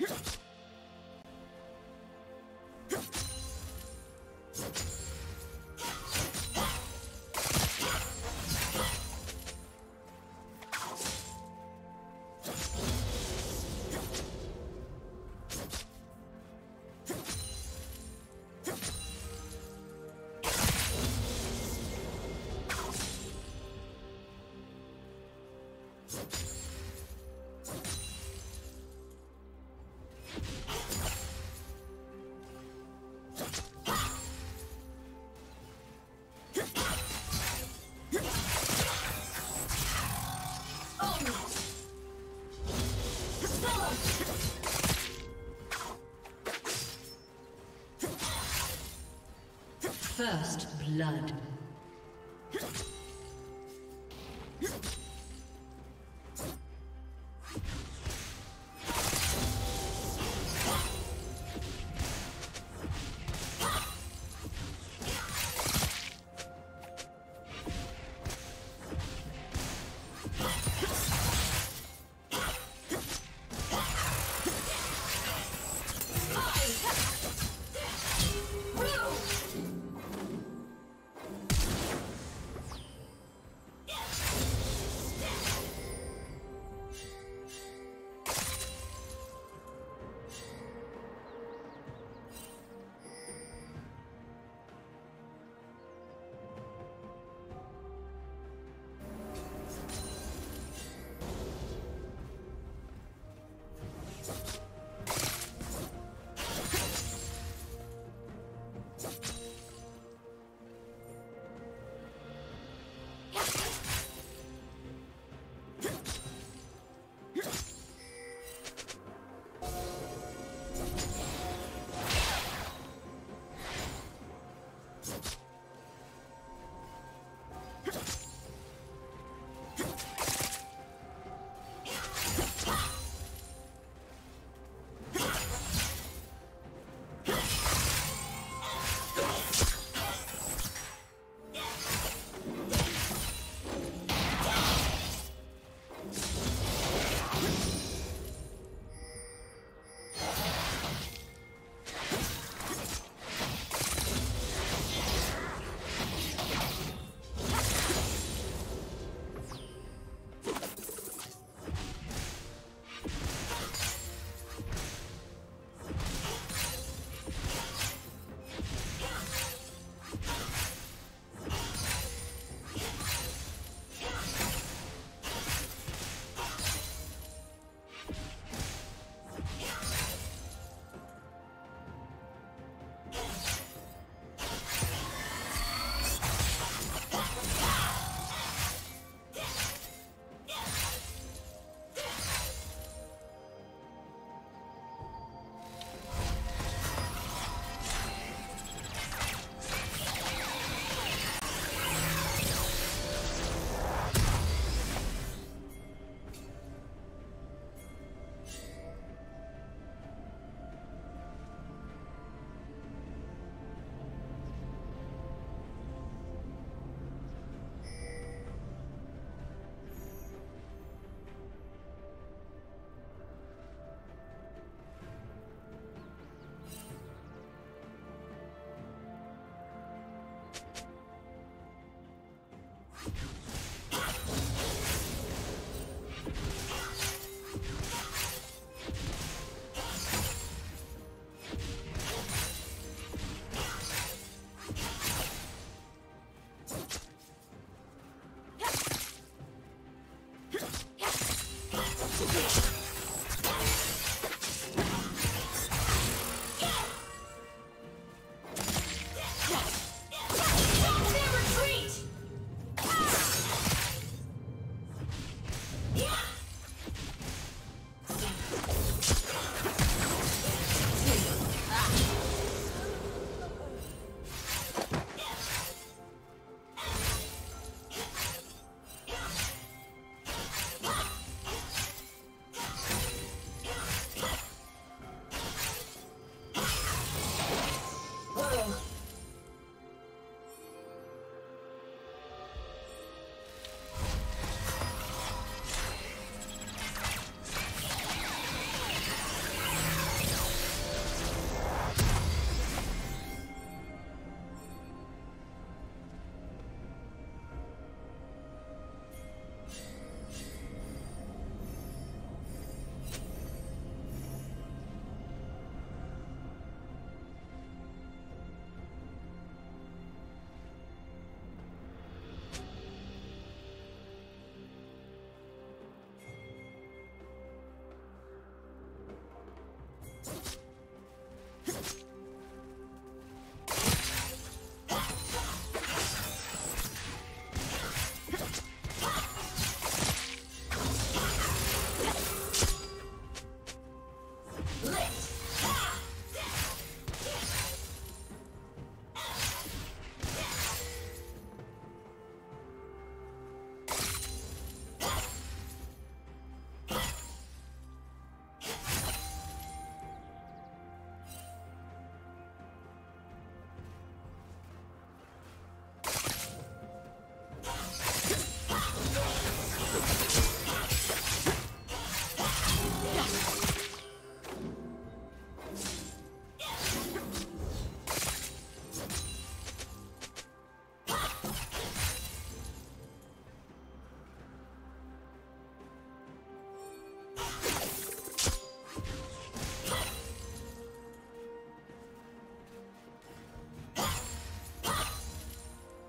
Huh? First blood. Let's go.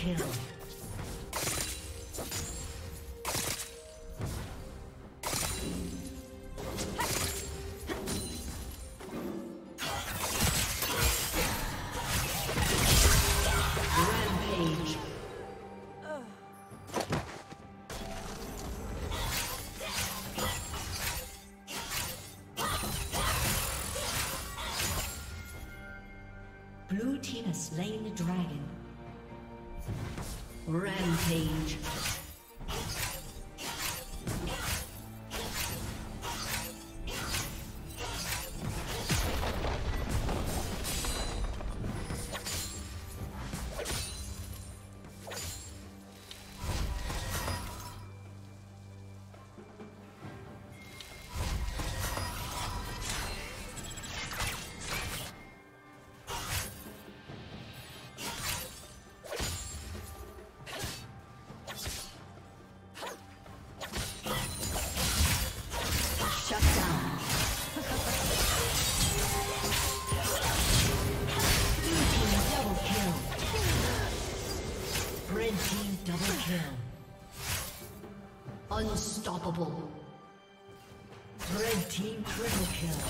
Kill. Rampage. Triple kill.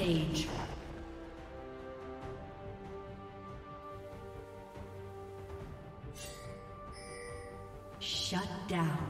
Rampage. Shut down.